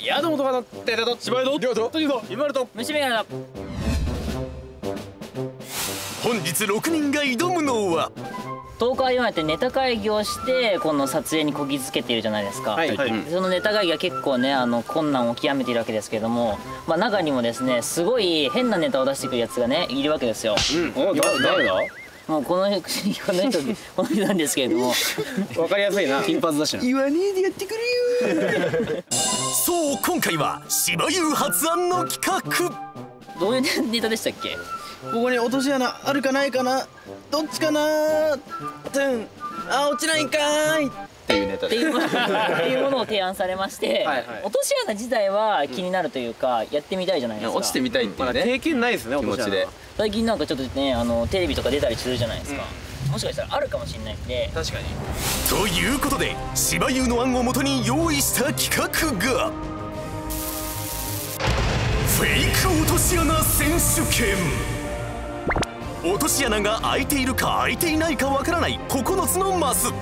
いやどうもとかなってたと芝居のりょうとというると虫眼鏡だ。本日6人が挑むのは。東海4やってネタ会議をしてこの撮影にこぎつけているじゃないですか、はい。はい。そのネタ会議は結構ねあの困難を極めているわけですけれども、まあ、中にもですねすごい変なネタを出してくるやつがねいるわけですよ。おだ誰だ？もうこのこの人この人なんですけれども。わかりやすいな。金髪だしな。言わねえでやってくれよそう今回は芝優発案の企画。どういうネタでしたっけ？ここに落とし穴あるかないかな？どっちかな？てん。あ落ちないんかーいっていうネタでっていうものっていうものを提案されましてはいはい。落とし穴自体は気になるというか、やってみたいじゃないですか。落ちてみたいっていうね。経験ないですね気持ちで。最近なんかちょっとねあのテレビとか出たりするじゃないですか、もしかしたらあるかもしれないんで。確かに。ということで芝優の案をもとに用意した企画が。フェイク落とし穴選手権落とし穴が開いているか開いていないかわからない9つのマス。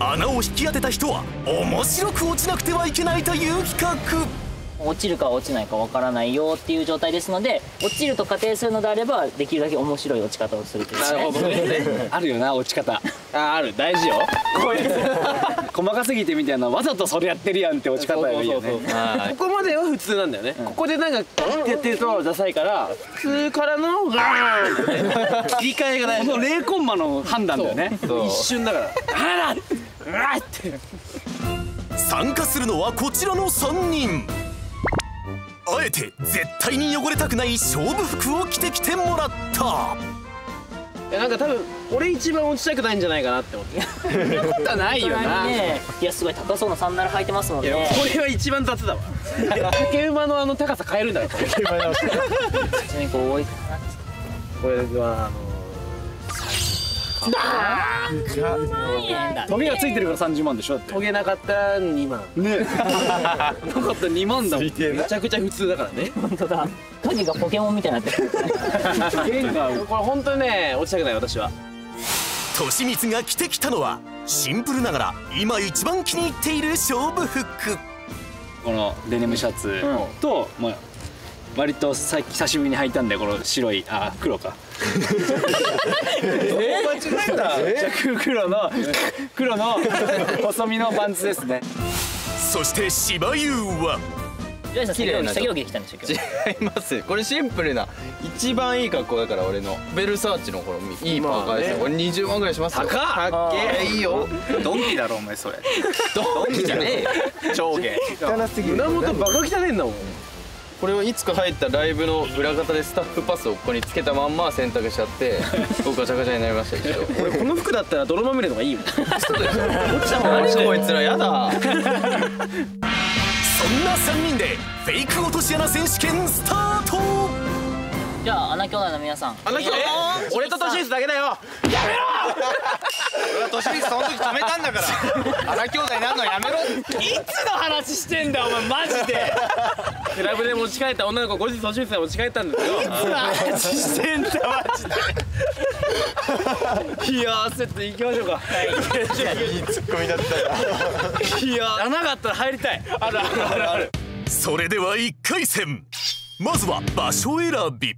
穴を引き当てた人は面白く落ちなくてはいけないという企画。落ちるか落ちないかわからないよっていう状態ですので落ちると仮定するのであればできるだけ面白い落ち方をするという。なるほどね。あるよな落ち方。あある。大事よ。こういう細かすぎてみたいなわざとそれやってるやんって落ち方がいいよね。ここまでは普通なんだよね、ここでなんかってやってるとダサいから普通からのガーンって。切り替えがないこの0コンマの判断だよね。一瞬だから。あら。うわって。参加するのはこちらの3人あえて絶対に汚れたくない勝負服を着てきてもらった。いやなんか多分俺一番落ちたくないんじゃないかなって思って。そんなことはないよな、ねいやすごい高そうなサンダル履いてますもんいやねこれは一番雑だわ。竹馬のあの高さ変えるんだよこれちなみにこうおいこれはあのトゲがついてるから30万でしょトゲなかったら2万。ね。なかった2万だもん。めちゃくちゃ普通だからね。本当だ。影がポケモンみたいになってる。これ本当にね落ちたくない私は。利光が着てきたのはシンプルながら今一番気に入っている勝負服。このデニムシャツと、まあ割とさ久しぶりに履いたんでこの白いあ黒か。え間違えた。じゃあ黒の黒の細身のパンツですね。そして芝優は？綺麗な先ほど来たんでしたっけ違います。これシンプルな一番いい格好だから俺のベルサーチのこのいいパーカーですよ。これ20万ぐらいしますよ。高っ。けえいいよ。ドンキだろお前それ。ドンキじゃねえよ。上下胸元バカ汚ねえんだもんこれをいつか入ったライブの裏方でスタッフパスをここにつけたまんま洗濯しちゃって 僕ガチャガチャになりました一応俺この服だったら泥まみれの方がいいよ何こいつらやだ。そんな3人でフェイク落とし穴選手権スタートじゃあ穴兄弟の皆さん。あの人俺と年光だけだよ。年光 その時止めたんだから。荒兄弟なんのやめろ。いつの話してんだお前マジで。クラブで持ち帰った女の子後日年光さん持ち帰ったんですよ。いつの話してんだマジで。いや焦って行きましょうか。いいツッコミだったいや穴があったら入りたいあるあるあるあるそれでは1回戦まずは場所選び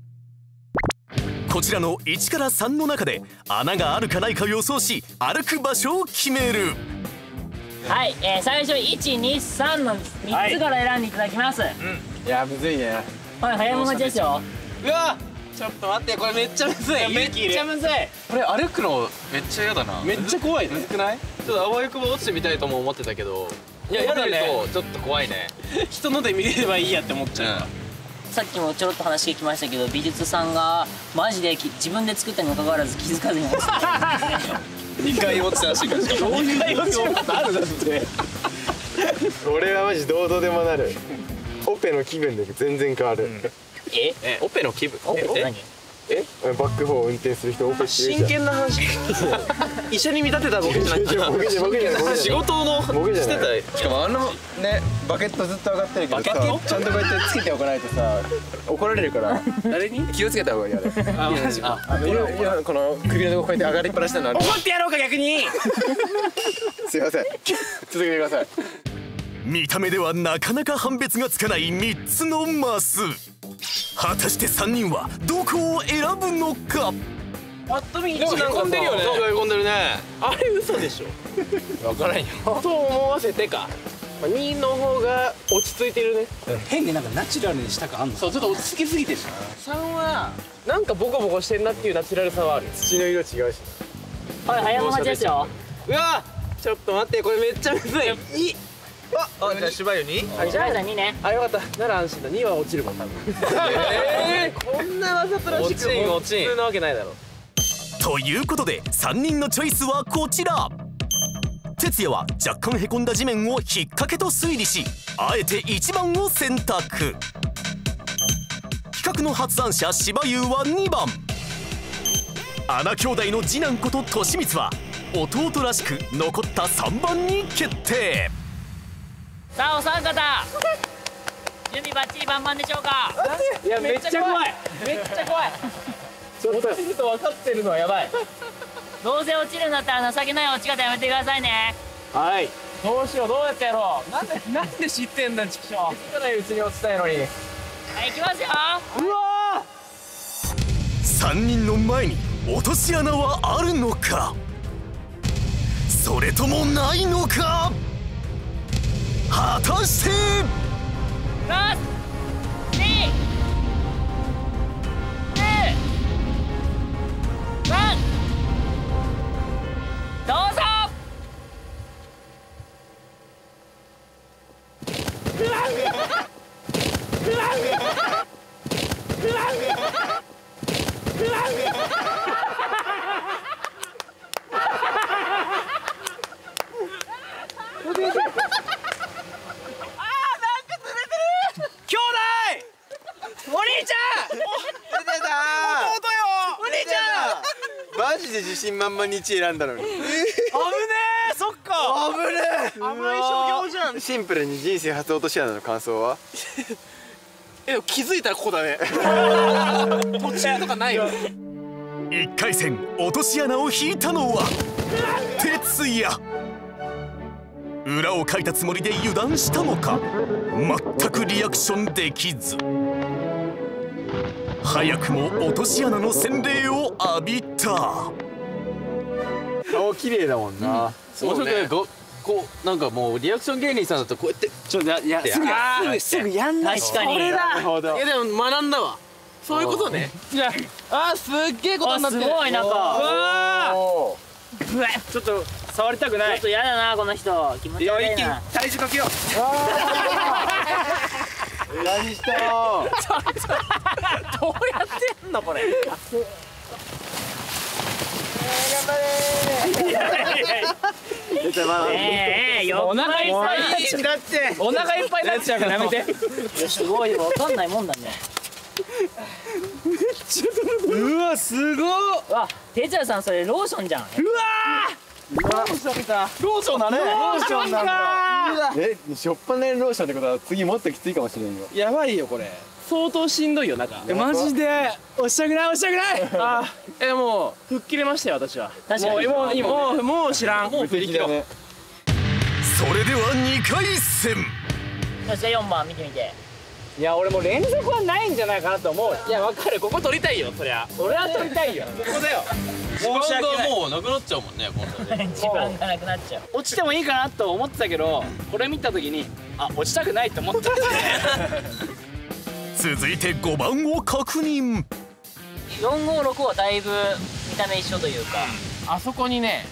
こちらの1から3の中で穴があるかないかを予想し歩く場所を決める。はい、えー、最初123の3つから選んでいただきます、はい、いやむずいね。早いもん勝ちですよ。うわちょっと待ってこれめっちゃむずい。めっちゃむずい。これ歩くのめっちゃ嫌だな。めっちゃ怖いむずくない？ちょっとあわよくば落ちてみたいとも思ってたけど。いややだね。ちょっと怖いね。人ので見れればいいやって思っちゃうさっきもちょろっと話聞きましたけど美術さんがマジでき自分で作ったにもかかわらず気づかずに落ちて2 回落ちたらしいから。しかもどういう落ちることあるだって。俺はマジどうとでもなる。オペの気分で全然変わる、え？オペの気分？おえ何？え？バックホーン運転する人オペしてる真剣な話。一緒に見立てたボケじゃない。じゃんボケじゃボケじゃない。ボケ仕事のボケじゃしてた。しかもあのねバケットずっと上がってるけどさちゃんとこうやってつけておかないとさ怒られるから。誰に？気をつけた方がいいあれ。あマジか。あのいやいやこの首のとここうやって上がりっぱなしなの。あれ怒ってやろうか逆に。すいません。続けてください。見た目ではなかなか判別がつかない3つのマス果たして3人はどこを選ぶのか？パッと見1なんかんでるよねへこんでるね。あれ嘘でしょ？分からんよ。と思わせてか、まあ、2の方が落ち着いてるね。変になんかナチュラルにしたかあんの？そうちょっと落ち着きすぎてる。3はなんかボコボコしてんなっていうナチュラルさはある土の色違うし。はい早も待ちですよ。うわちょっと待ってこれめっちゃむずい。いあじゃあ柴湯に？白石さん2ね。あよかった。なら安心だ。2は落ちるもん多分。えー、こんなわざとらしく落ちん落ちん。普通なわけないだろ。ということで3人のチョイスはこちら。哲也は若干へこんだ地面を引っ掛けと推理しあえて1番を選択。企画の発案者芝優は2番。穴兄弟の次男こと利光は弟らしく残った3番に決定さあお三方。準備バッチリ満々でしょうか。いやめっちゃ怖い。めっちゃ怖い。ちょっと落ちると分かってるのはやばい。どうせ落ちるんだったら情けない落ち方やめてくださいね。はい。どうしようどうやってやろう。なんでなんで知ってんだちくしょう気づかないうちに落ちたいのに。はい行きますよ。うわ3人の前に落とし穴はあるのか？それともないのか？果たして？ジで自信満々に1選んだのに。危ねえそっか。危ね危ない商業じゃん。シンプルに人生初落とし穴の感想は？えでも気づいたらここだね。途中とかないよ。1回戦落とし穴を引いたのは？哲也。裏をかいたつもりで油断したのか？全くリアクションできず。早くも落とし穴の洗礼を浴びた顔綺麗だもんな。そうね。こうなんかもうリアクション芸人さんだとこうやってちょっとやいやすぐあーすぐすぐやんない確かに。これだ。いやでも学んだわ。そういうことね。いやあーすっげえことあすになってる。ごいなんうか。わおうわちょっと触りたくない。ちょっとやだなこの人。気持ち悪いな。体重かけよう。何したの？どうやってんのこれええええよお腹いっぱいだってお腹いっぱいになっちゃうから。やめてすごいわかんないもんだね。うわすごっうわ哲也さんそれローションじゃん。ローションだローションだね。ローションなんだ。えしょっぱなローションってことは次もっときついかもしれんよ。やばいよこれ相当しんどいよ中。えマジで？押したくない？押したくない？あーえもう吹っ切れましたよ私は。確かに。もうもうもうもう知らん。もう振り切ろうねそれでは2回戦。そして4番見てみて。いや俺もう連続はないんじゃないかなと思う。いやわかる。ここ取りたいよそりゃ。俺は取りたいよ。ここだよ。申し訳ないもうなくなっちゃうもんねこんなで。時間がなくなっちゃう。落ちてもいいかなと思ってたけどこれ見た時にあ落ちたくないと思った。ん で続いて5番を確認。456はだいぶ見た目一緒というか。あそこにね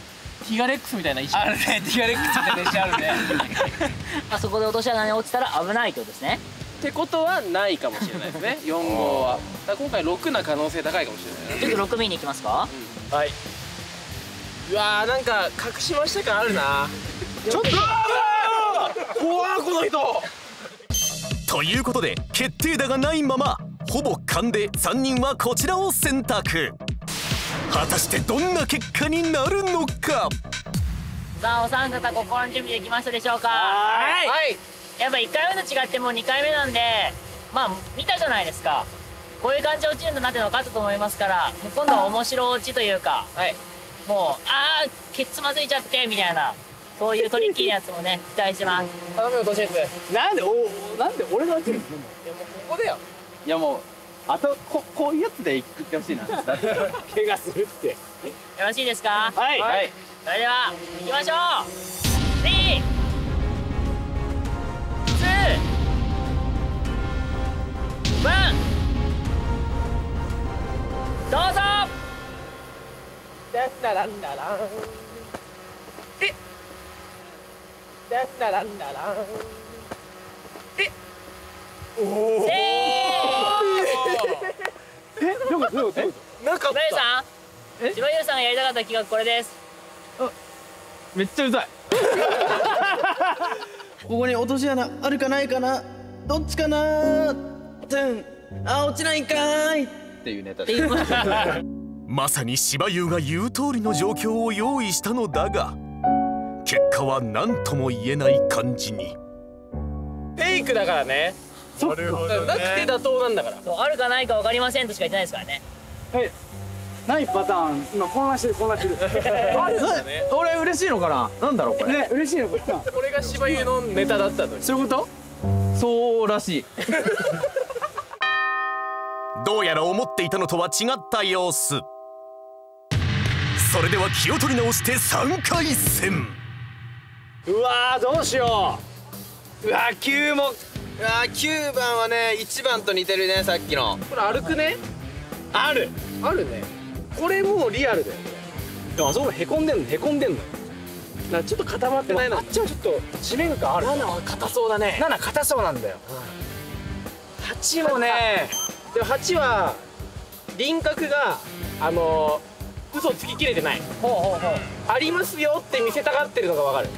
ティガレックスみたいな石。あるね。ティガレックスみたいな石あるね。あそこで落とし穴に落ちたら危ないってことですね。ってことはないかもしれないですね。4号は。だから今回6な可能性高いかもしれないね。ちょっと6見に行きますか？はい。うわーなんか隠しました感あるな。ちょっと怖ーこの人ということで決定打がないままほぼ勘で3人はこちらを選択。果たしてどんな結果になるのか？さあお三方心の準備できましたでしょうか？はい。はい。やっぱ1回目と違ってもう2回目なんでまあ見たじゃないですか。こういう感じで落ちるんだなって分かったと思いますからもう今度は面白落ちというかはい。もうあーケツまずいちゃってみたいなそういうトリッキーなやつもね期待してます。頼むよトシエスなんでおなんで俺がの？いやもうここだよ。いやもうあとここういうやつで行ってほしいな。だって。怪我するって。よろしいですか？はい、はい、それでは行きましょう。3 2 1どうぞ。ダッラランラランえダッラランラランえ？おおせえどういうことどういうことなんかあった。さん？え？千葉優さんがやりたかった企画これです。めっちゃうざい。ここに落とし穴あるかないかな？どっちかなてん。あ落ちないんかーい。っていうネタっていうこと。まさに芝優が言う通りの状況を用意したのだが結果は何とも言えない感じに。フェイクだからね。なるほど、なくて妥当なんだから。そうあるかないか分かりませんとしか言ってないですからね。ないパターン。今混乱してる混乱してる。あるんだね。俺嬉しいのかな？なんだろうこれ。ね嬉しいのこれこれが芝生のネタだったのに。そういうこと？そうらしい。どうやら思っていたのとは違った様子。それでは気を取り直して3回戦うわーどうしよう。うわー9もあ9番はね1番と似てるねさっきの。これ歩くね。ある。あるね。これもうリアルだよ。でもあそこへこんでんの？へこんでんの？よなちょっと固まってないな。あっちはちょっと地面感ある7は硬そうだね。7硬そうなんだよ、8もねでも8は輪郭があのー、嘘つききれてない。ほうほうほう。ありますよって見せたがってるのがわかる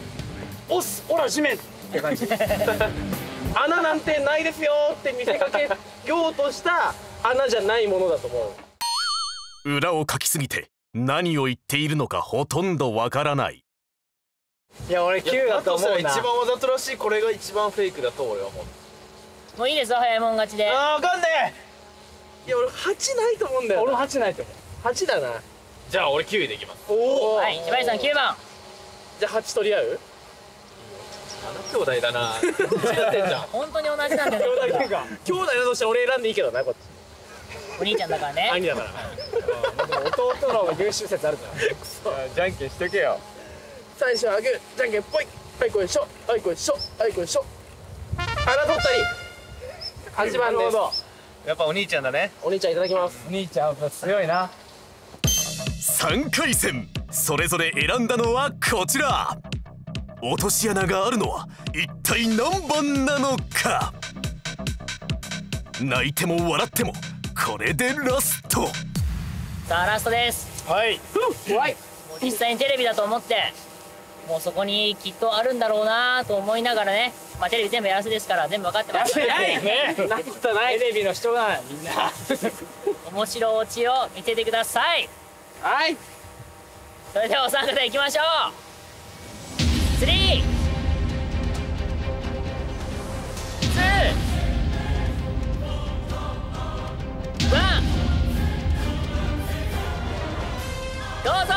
おっすほら地面って感じ。穴なんてないですよって見せかけようとした穴じゃないものだと思う。裏をかきすぎて何を言っているのかほとんどわからない。いや俺9だと思うな。一番わざとらしいこれが一番フェイクだと俺は思う。もういいですよ早いもん勝ちで。あーわかんねえ。いや俺8ないと思うんだよ俺も8ないと思う。8だな。じゃあ俺9でいきます。おおはい千葉優さん9番。じゃあ8取り合う？兄弟だな。違ってんじゃん。本当に同じなんだ兄よ弟喧嘩兄弟だとして俺選んでいいけどなこっち。お兄ちゃんだからね。兄だから。弟の方が優秀説あるから。じゃんけんしとけよ。最初はグーじゃんけんぽい。はいこいしょ。はいこいしょ。はいこいしょ。穴取ったり。8番ですやっぱお兄ちゃんだね。お兄ちゃんいただきます。お兄ちゃんやっぱ強いな。3回戦。それぞれ選んだのはこちら落とし穴があるのは一体何番なのか。泣いても笑ってもこれでラスト。さあラストです。はい。怖い。実際にテレビだと思ってもうそこにきっとあるんだろうなと思いながらね。まあテレビ全部やらせですから全部分かってます。テレビの人がみんな面白オチを見ててくださいはいそれではお三方いきましょう3 2 1どうぞ。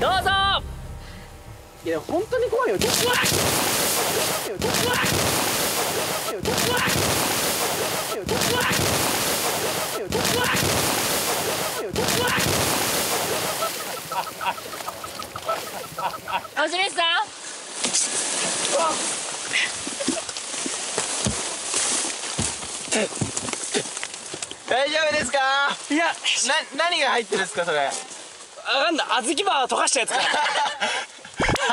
どうぞいや本当に怖いようわ楽しみっすさ大丈夫ですか？いや。な何が入ってるんですかそれ？あかんない。小豆バー溶かしたやつか。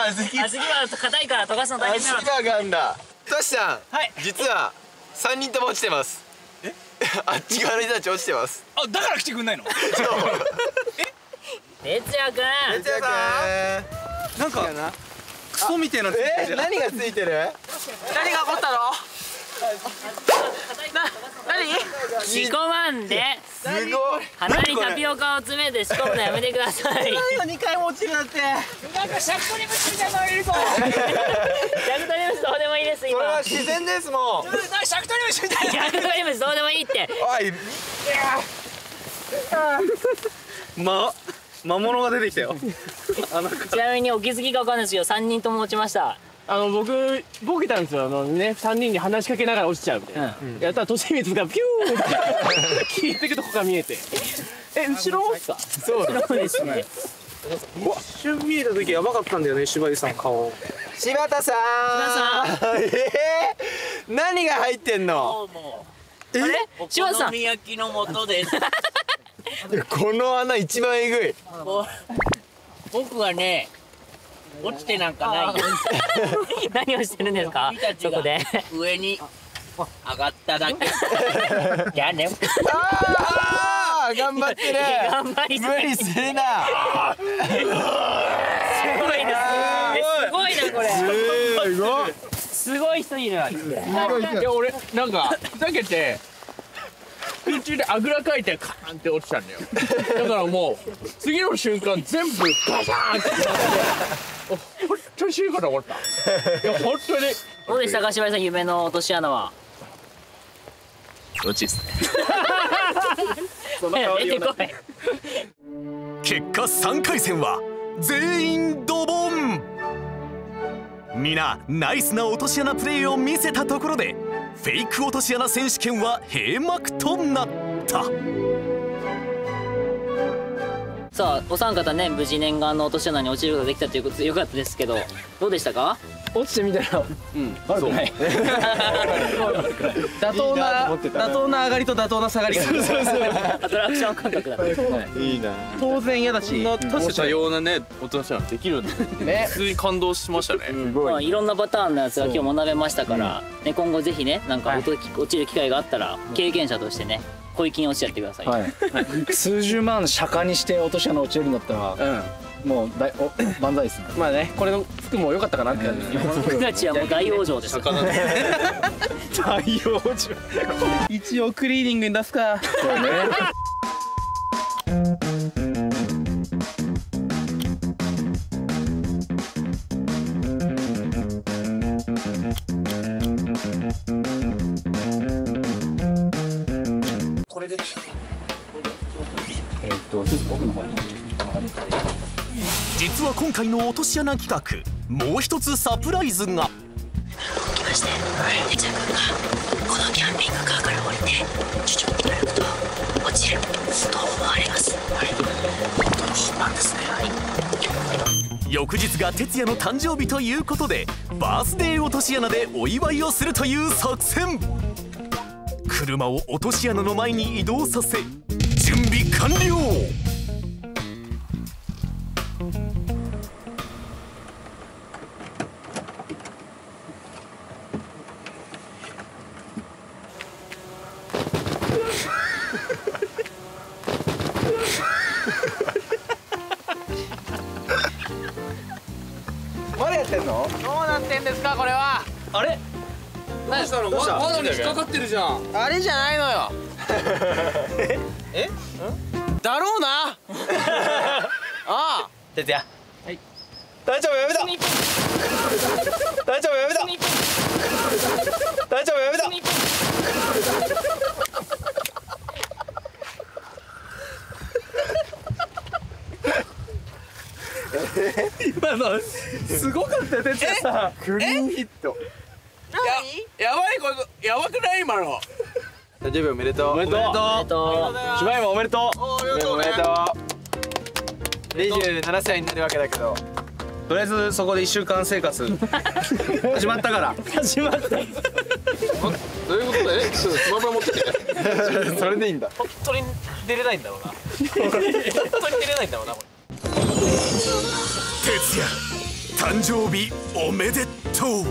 あずきあ次は硬いから溶かすの大あ変だずきバーがあんだトシさんはい。実は3人とも落ちてます。え？あっち側の人たち落ちてます。あだから来てくんないの？そう。哲也くん哲也さんなんかクソみたいなえ？何がついてる？何が起こったの？仕込まんで。すごい。鼻にタピオカを詰めて仕込むのやめてください。2回も落ちるなんて。なんかシャクトリムシみたいなのいるぞ。シャクトリムシどうでもいいですこれ今は自然ですもんシャクトリムシみたいなシャクトリムシどうでもいいって。おい。ま魔物が出てきたよ。ちなみにお気づきかわかんないですけど3人とも落ちましたあの僕ボケたんですよ。あのね3人に話しかけながら落ちちゃうみたいな、やったら利光がピューって消えてくとこが見えて。え後ろですか？そう。そうですね。一瞬見えた時やばかったんだよね柴井さん顔。柴田さん。柴田さん。えー、何が入ってんの？あれ？柴田さんみ焼きの素です。この穴一番えぐい。僕はね、落ちてなんかないよ。何をしてるんですか？そこで。上に上がっただけ。じゃあね。あー頑張ってる 頑張りすぎ。無理するな。すごいですごいなこれ。すごい。すごい人いるいや俺なんかふざけて空中であぐらかいてカーンって落ちたんだよ。だからもう次の瞬間全部ガシャーンって。なってお本当に死ぬかと思ったいや本当に。どうでしたか柴井さん夢の落とし穴は？どっちですね？出てこい結果3回戦は全員ドボン。皆ナイスな落とし穴プレーを見せたところでフェイク落とし穴選手権は閉幕となったさあお三方ね無事念願の落とし穴に落ちることができたということでよかったですけどどうでしたか？落ちてみたらうん。悪くない。妥当な妥当な上がりと妥当な下がりが。アトラクション感覚だい。いな。当然嫌だし。多種多様なね大人したらできるんだね。普通に感動しましたね。まあ、いろんなパターンのやつが今日学べましたから、ね、今後ぜひねなんか落と落ちる機会があったら経験者としてね小粋に落ちちゃってください、はい。数十万釈迦にして落とし穴落ちるんだったらもう大お万歳ですね。まあねこれの服も良かったかなって感じ。僕たちはもう大往生です 大往生。一応クリーニングに出すか。そうね回の落とし穴企画。もう一つサプライズが。きまして、哲也君がこのキャンピングカーから降りてちょちょっと歩くと落ちると思われます。はい本当の本番ですねはい。翌日が哲也の誕生日ということでバースデー落とし穴でお祝いをするという作戦。車を落とし穴の前に移動させ準備完了ってんですかこれは。あれ？どうしたの？窓に引っかかってるじゃん。あれじゃないのよ。え？だろうな。ああ。哲也。大丈夫？やめた。大丈夫？やめた。大丈夫？やめた今のすごかったよ哲也さん。クリーンヒット。やばいことやばくない今の？誕生日おめでとう。おめでとう。えっと芝居もおめでとう。おめでとう。27歳になるわけだけど。とりあえずそこで1週間生活。始まったから。始まった。どういうこと？でちょっとスマブラ持ってきて。それでいいんだ。本当に出れないんだろうな。本当に出れないんだろうなこれちゃん誕生日おめでとう。